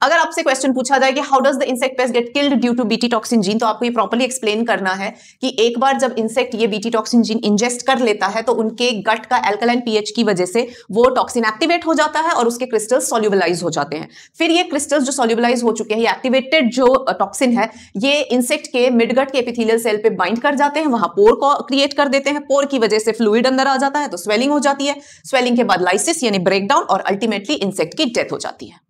अगर आपसे क्वेश्चन पूछा जाए कि how does the insect pest get killed due to BT toxin gene तो आपको ये प्रॉपर्ली एक्सप्लेन करना है कि एक बार जब इंसेक्ट ये बीटी टॉक्सिन जीन इंजेस्ट कर लेता है तो उनके गट का एल्कलाइन पीएच की वजह से वो टॉक्सिन एक्टिवेट हो जाता है और उसके क्रिस्टल्स सोल्यूबलाइज हो जाते हैं। फिर ये क्रिस्टल्स जो सोल्यूबलाइज हो चुके हैं, ये एक्टिवेटेड जो टॉक्सिन है, ये इंसेक्ट के मिडगट के एपिथिलियल सेल पे बाइंड कर जाते हैं, वहाँ पोर को क्रिएट कर देते हैं। पोर की वजह से फ्लूइड अंदर आ जाता है तो स्वेलिंग हो जाती है। स्वेलिंग के बाद लाइसिस यानी ब्रेकडाउन और अल्टीमेटली इंसेक्ट की डेथ हो जाती है।